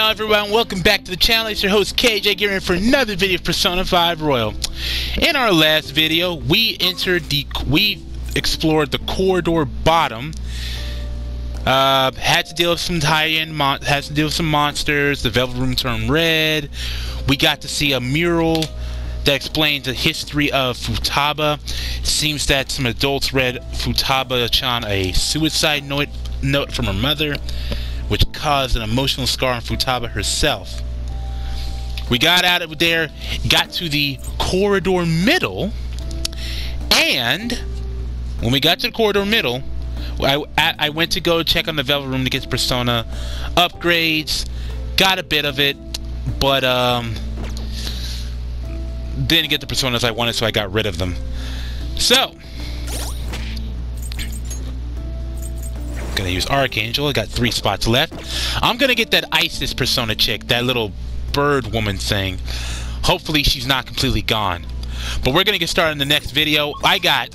Hello everyone, welcome back to the channel. It's your host KJ Gearing for another video of Persona 5 Royal. In our last video, we entered the we explored the corridor bottom. Uh, had to deal with some high-end mon had to deal with some monsters. The Velvet Room turned red. We got to see a mural that explains the history of Futaba. seems that some adults read Futaba-chan a suicide note note from her mother which caused an emotional scar on Futaba herself. We got out of there, got to the corridor middle, and when we got to the corridor middle, I, I went to go check on the Velvet Room to get Persona upgrades, got a bit of it, but um, didn't get the Personas I wanted, so I got rid of them. So, gonna use Archangel. I got three spots left. I'm gonna get that Isis persona chick, that little bird woman thing. Hopefully she's not completely gone. But we're gonna get started in the next video. I got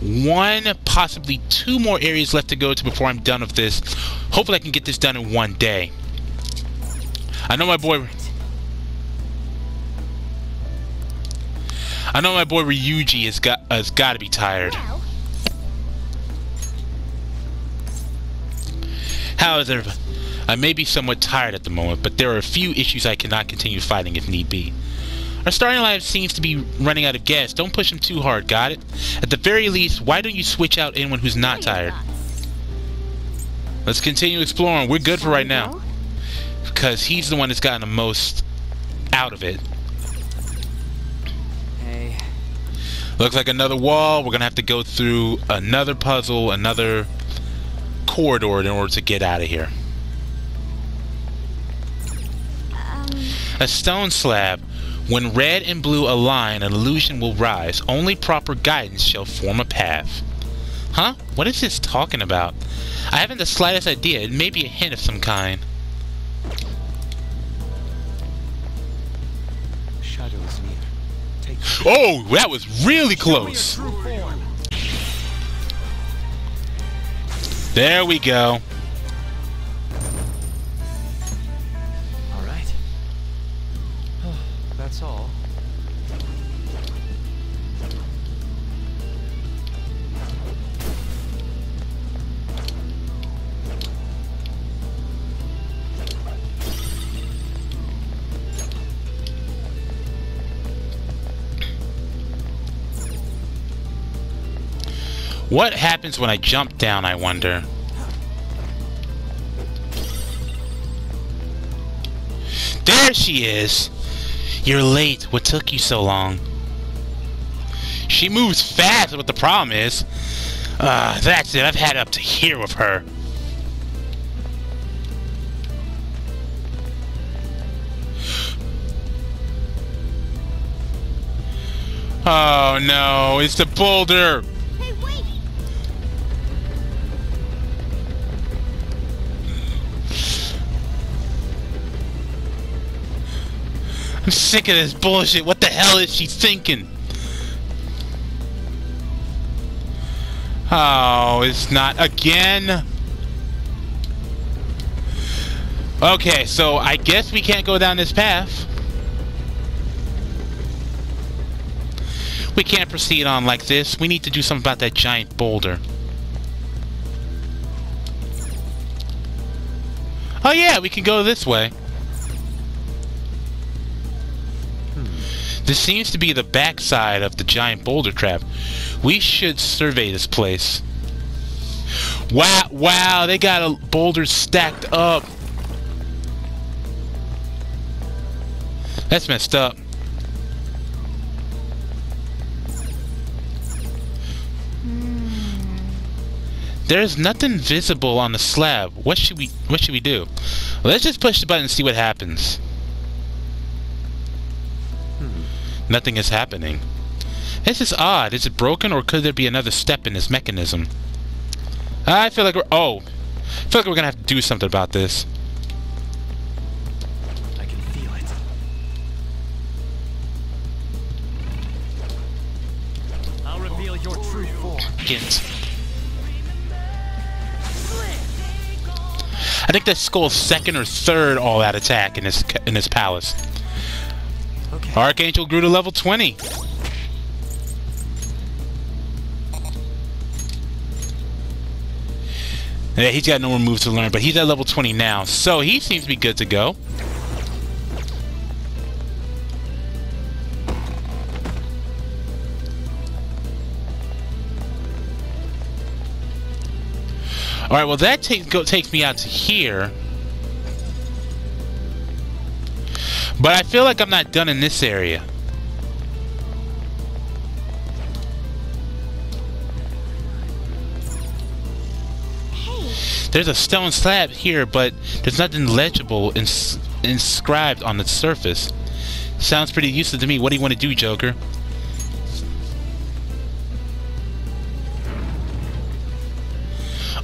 one, possibly two more areas left to go to before I'm done with this. Hopefully I can get this done in one day. I know my boy... I know my boy Ryuji has got has got to be tired. However, I may be somewhat tired at the moment, but there are a few issues I cannot continue fighting if need be. Our starting line seems to be running out of gas. Don't push him too hard, got it? At the very least, why don't you switch out anyone who's not tired? Let's continue exploring. We're good for right now. Because he's the one that's gotten the most out of it. Hey. Looks like another wall. We're going to have to go through another puzzle, another corridor in order to get out of here. Um, A stone slab. When red and blue align, an illusion will rise. Only proper guidance shall form a path. Huh? What is this talking about? I haven't the slightest idea. It may be a hint of some kind. Shadows near. Take Oh, that was really close. There we go. All right. That's all. What happens when I jump down, I wonder? There she is! You're late. What took you so long? She moves fast, but the problem is. Ah, that's it. I've had up to here with her. Oh no, it's the boulder! I'm sick of this bullshit. What the hell is she thinking? Oh, it's not again. Okay, so I guess we can't go down this path. We can't proceed on like this. We need to do something about that giant boulder. Oh yeah, we can go this way. This seems to be the backside of the giant boulder trap. We should survey this place. Wow, wow, they got a boulder stacked up. That's messed up. There's nothing visible on the slab. What should we what should we do? Let's just push the button and see what happens. Nothing is happening. This is odd. Is it broken or could there be another step in this mechanism? I feel like we're... Oh. I feel like we're going to have to do something about this. I can feel it. I'll reveal your true form. I think that's Skull's second or third all-out attack in this in this palace. Archangel grew to level 20. Yeah, he's got no more moves to learn, but he's at level 20 now, so he seems to be good to go. Alright, well that takes takes me out to here. But I feel like I'm not done in this area. Hey, There's a stone slab here, but there's nothing legible ins inscribed on the surface. Sounds pretty useless to me. What do you want to do, Joker?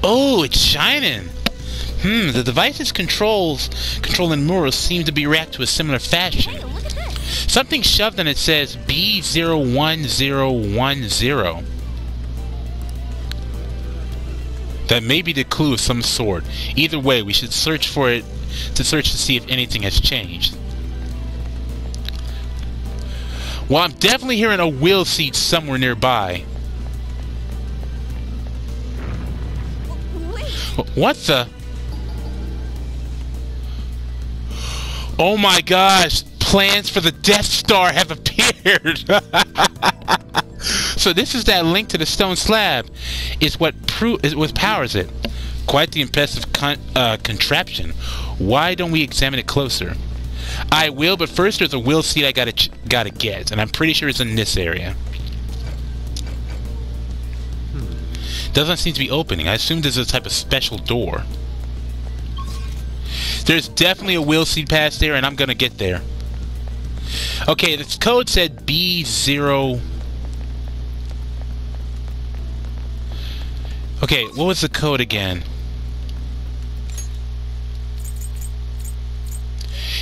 Oh, it's shining. Hmm, the device's controls controlling Muro seem to be wrapped to a similar fashion. hey, look at this. Something shoved on it says B01010. That may be the clue of some sort. Either way, we should search for it to search to see if anything has changed. Well, I'm definitely hearing a will seed somewhere nearby. Wait, What the? Oh my gosh! Plans for the Death Star have appeared! so this is that link to the stone slab. Is what pro- is what powers it. Quite the impressive con- uh, contraption. Why don't we examine it closer? I will, but first there's a will seed I gotta ch- gotta get, and I'm pretty sure it's in this area. Doesn't seem to be opening. I assume there's a type of special door. There's definitely a will seed pass there, and I'm gonna get there. Okay, this code said B0. Okay, what was the code again?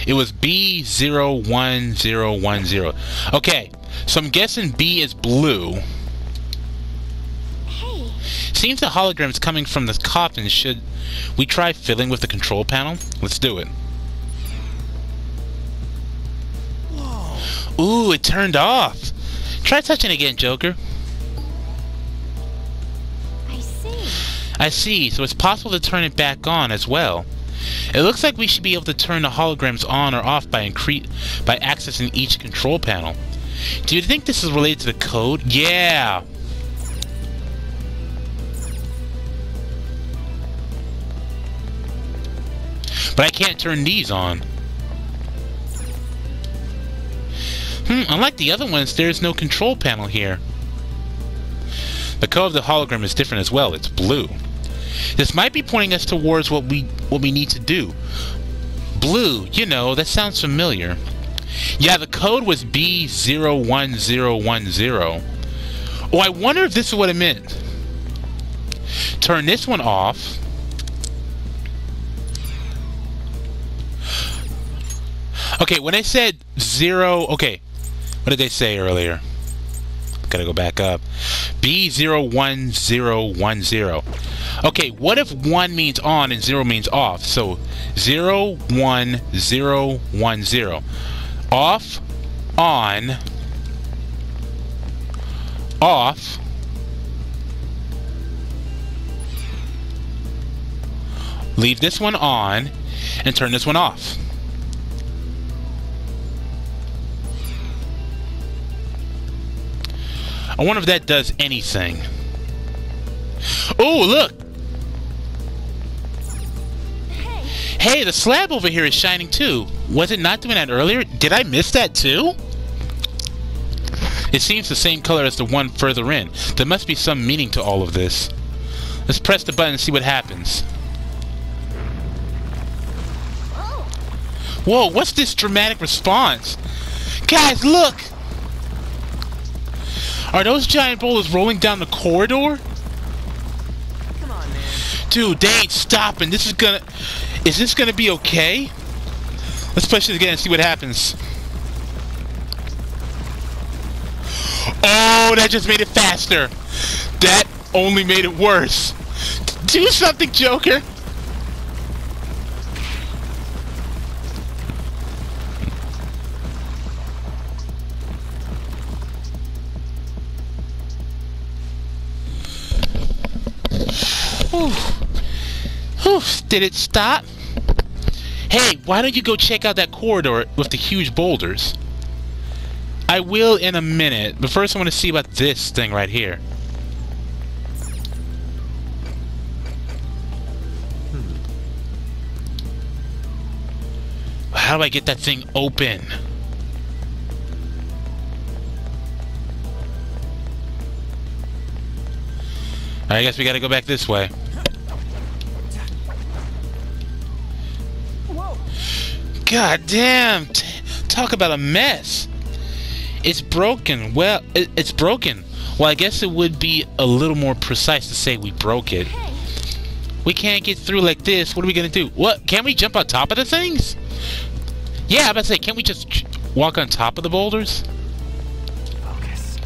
It was B01010. Okay, so I'm guessing B is blue. Seems the hologram's coming from the coffin. Should we try filling with the control panel? Let's do it. Ooh, it turned off. Try touching again, Joker. I see. I see, so it's possible to turn it back on as well. It looks like we should be able to turn the holograms on or off by incre- by accessing each control panel. Do you think this is related to the code? Yeah. But I can't turn these on. Hmm, unlike the other ones, there's no control panel here. The color of the hologram is different as well. It's blue. This might be pointing us towards what we what we need to do. Blue, you know, that sounds familiar. Yeah, the code was B01010. Oh, I wonder if this is what it meant. Turn this one off. Okay, when I said zero, okay, what did they say earlier? Gotta go back up. B01010. Okay, what if 1 means on and 0 means off? So 0, 1, 0, 1, 0. Off, on, off, leave this one on, and turn this one off. I wonder if that does anything. Oh, look! Hey, the slab over here is shining too. Was it not doing that earlier? Did I miss that too? It seems the same color as the one further in. There must be some meaning to all of this. Let's press the button and see what happens. Whoa, what's this dramatic response? Guys, look! Are those giant boulders rolling down the corridor? Come on, man. Dude, they ain't stopping. This is gonna... Is this gonna be okay? Let's push it again and see what happens. Oh, that just made it faster. That only made it worse. Do something, Joker. Did it stop? Hey, why don't you go check out that corridor with the huge boulders? I will in a minute, but first I want to see about this thing right here. Hmm. How do I get that thing open? I guess we gotta go back this way. God damn! Talk about a mess. It's broken. Well, it, it's broken. Well, I guess it would be a little more precise to say we broke it. We can't get through like this. What are we gonna do? What? Can we jump on top of the things? Yeah, I'm about to say, can't we just walk on top of the boulders? Focus.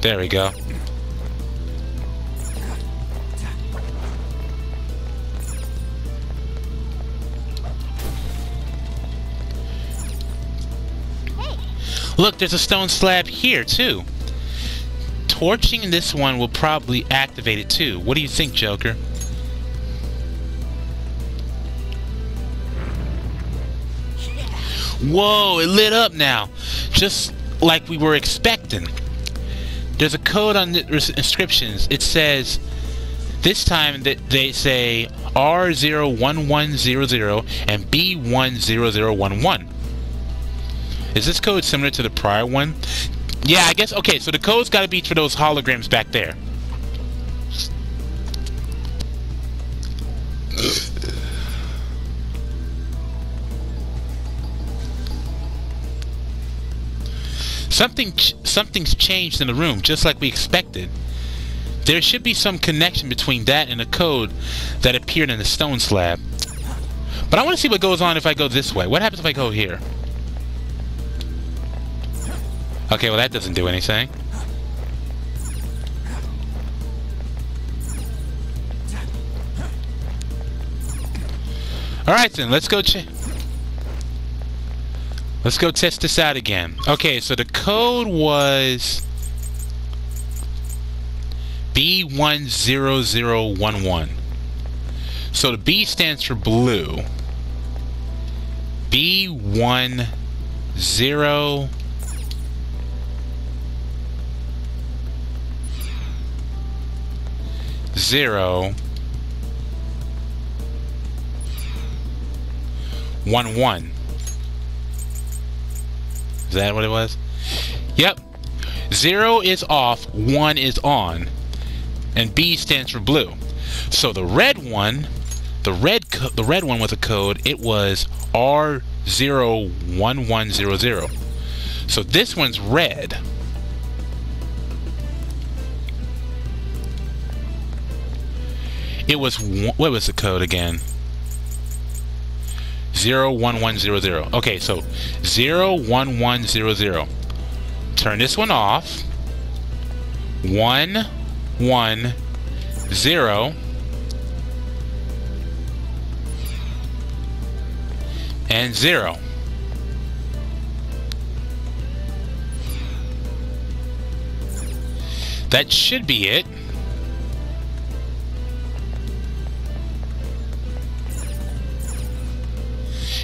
There we go. Look, there's a stone slab here, too. Torching this one will probably activate it, too. What do you think, Joker? Whoa, it lit up now. Just like we were expecting. There's a code on the inscriptions. It says, this time that they say R01100 and B10011. Is this code similar to the prior one? Yeah, I guess. Okay, so the code's got to be for those holograms back there. Something, ch- something's changed in the room, just like we expected. There should be some connection between that and the code that appeared in the stone slab. But I want to see what goes on if I go this way. What happens if I go here? Okay, well that doesn't do anything. Alright then, let's go check. Let's go test this out again. Okay, so the code was B10011. So the B stands for blue. B10 zero one one. Is that what it was? Yep. Zero is off, one is on, and B stands for blue. So the red one, the red the red one with a code, it was R zero one one zero zero. So this one's red. It was what was the code again? Zero one one zero zero. Okay, so zero one one zero zero. Turn this one off. One one zero. And zero. That should be it.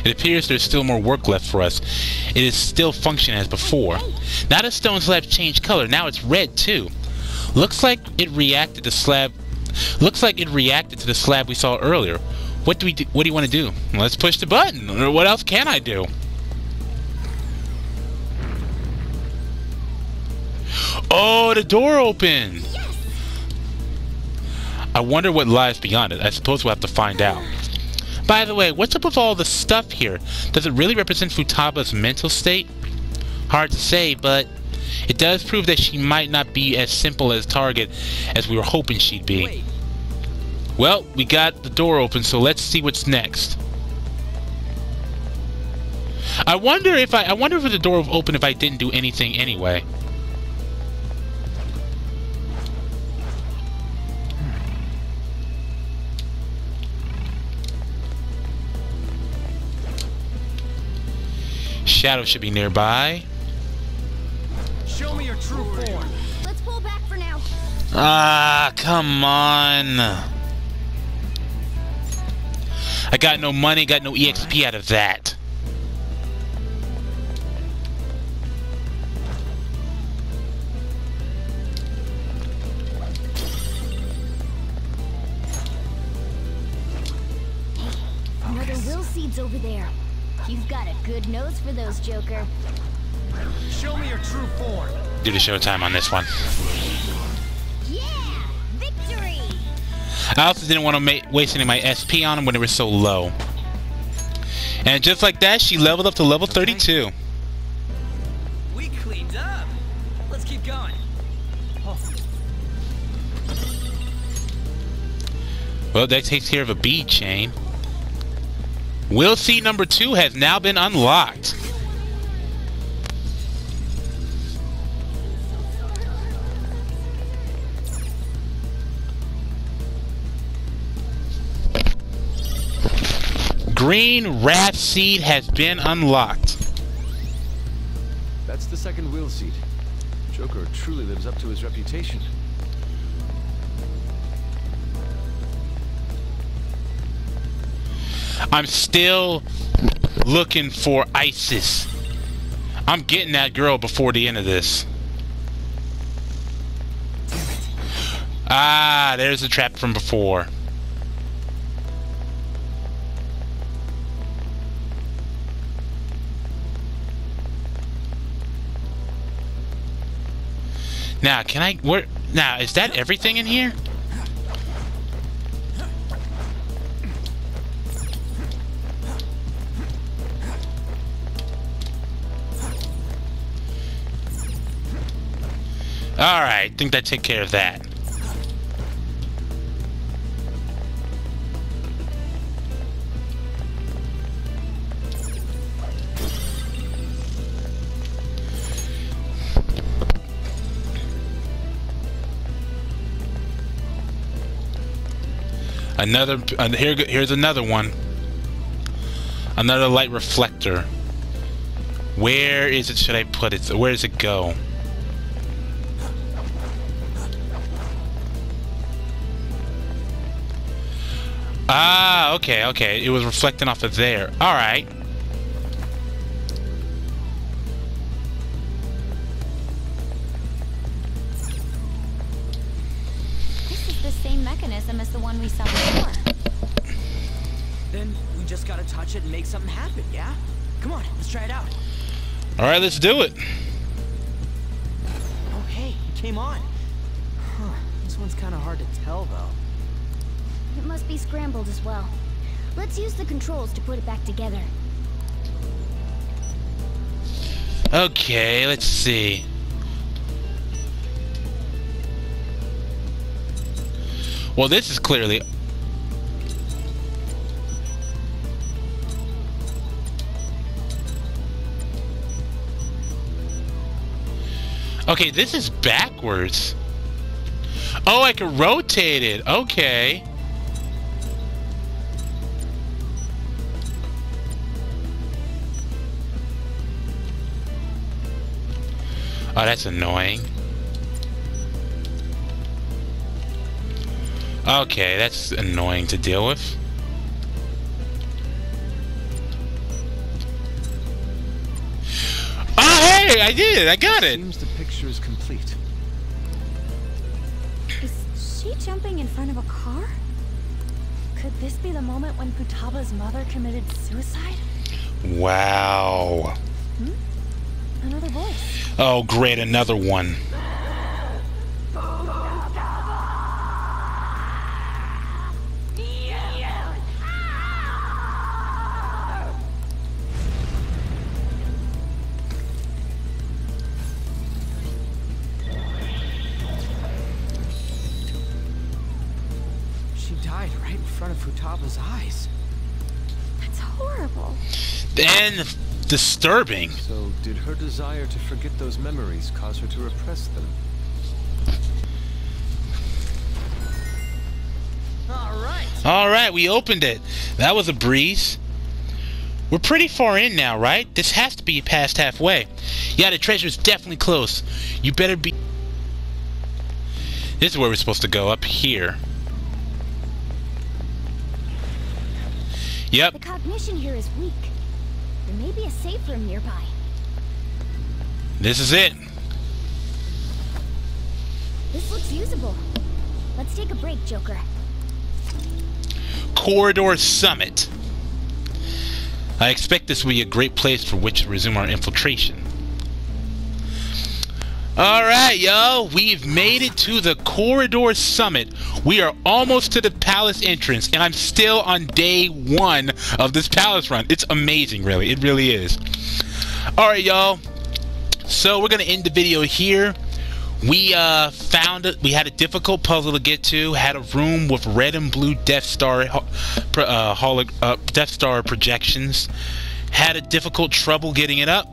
It appears there's still more work left for us. It is still functioning as before. Now the stone slab changed color. Now it's red too. Looks like it reacted to slab. Looks like it reacted to the slab we saw earlier. What do we do? What do you want to do? Let's push the button. Or what else can I do? Oh, the door opened. I wonder what lies beyond it. I suppose we'll have to find out. By the way, what's up with all the stuff here? Does it really represent Futaba's mental state? Hard to say, but it does prove that she might not be as simple as target as we were hoping she'd be. Wait, Well, we got the door open, so let's see what's next. I wonder if I I wonder if the door would open if I didn't do anything anyway. Shadow should be nearby. show me your true form. Let's pull back for now. Ah, come on. I got no money, got no EXP out of that. Another will seeds over there. You've got a good nose for those, Joker. Show me your true form. Do the showtime on this one. Yeah! Victory! I also didn't want to ma waste any of my SP on him when it was so low. And just like that, she leveled up to level 32. We cleaned up. Let's keep going. Oh, Well, that takes care of a bead chain. Will Seed number two has now been unlocked. Green Wrath Seed has been unlocked. That's the second will seed. Joker truly lives up to his reputation. I'm still looking for ISIS. I'm getting that girl before the end of this. Ah, there's the trap from before. Now, can I where now is that everything in here? Alright, think that take care of that. Another, here, here's another one. Another light reflector. Where is it? Should I put it? Where does it go? Ah, okay, okay. It was reflecting off of there. Alright. This is the same mechanism as the one we saw before. then we just gotta touch it and make something happen, yeah? Come on, let's try it out. Alright, let's do it. Oh, hey, it came on. Huh, this one's kind of hard to tell, though. It must be scrambled as well. Let's use the controls to put it back together. Okay, let's see. Well, this is clearly... Okay, this is backwards. Oh, I can rotate it. Okay. Oh, that's annoying. Okay, that's annoying to deal with. Oh, hey! I did it! I got it! Seems the picture is complete. Is she jumping in front of a car? Could this be the moment when Futaba's mother committed suicide? Wow. Hmm? Another voice. Oh, great, another one. She died right in front of Futaba's eyes. That's horrible. And disturbing. So, did her desire to forget those memories cause her to repress them? All right. Alright, we opened it. That was a breeze. We're pretty far in now, right? This has to be past halfway. Yeah, the treasure's definitely close. You better be... This is where we're supposed to go, up here. Yep. The cognition here is weak. Be a safe room nearby. This is it. This looks usable. Let's take a break, Joker. Corridor Summit. I expect this will be a great place for which to resume our infiltration. Alright, y'all. we've made it to the Corridor Summit. We are almost to the palace entrance, and I'm still on day one of this palace run. It's amazing, really. It really is. Alright, y'all. So, we're going to end the video here. We uh, found it. We had a difficult puzzle to get to. Had a room with red and blue Death Star, uh, uh, Death Star projections. Had a difficult trouble getting it up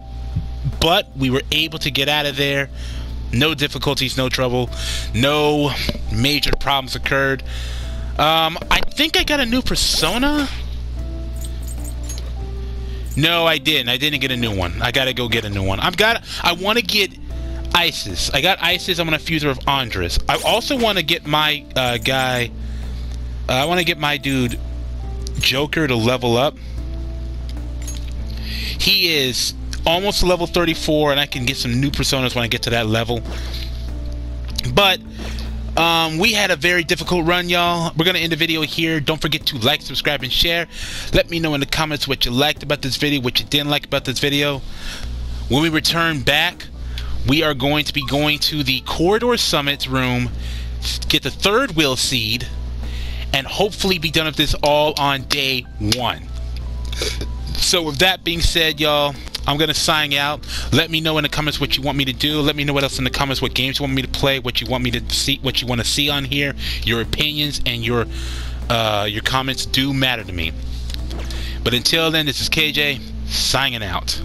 but we were able to get out of there. No difficulties, no trouble, no major problems occurred. Um, I think I got a new persona. No, I didn't. I didn't get a new one. I gotta go get a new one. I've got. I want to get Isis. I got Isis. I'm gonna fuse her with Andras. I also want to get my uh, guy. Uh, I want to get my dude Joker to level up. He is almost level 34, and I can get some new personas when I get to that level. But um, we had a very difficult run, y'all. We're going to end the video here. Don't forget to like, subscribe, and share. Let me know in the comments what you liked about this video, what you didn't like about this video. When we return back, we are going to be going to the Corridor Summit room, get the third will seed, and hopefully be done with this all on day one. So with that being said, y'all, I'm gonna sign out. Let me know in the comments what you want me to do. Let me know what else in the comments, what games you want me to play, what you want me to see, what you want to see on here. Your opinions and your uh, your comments do matter to me. But until then, this is KJ signing out.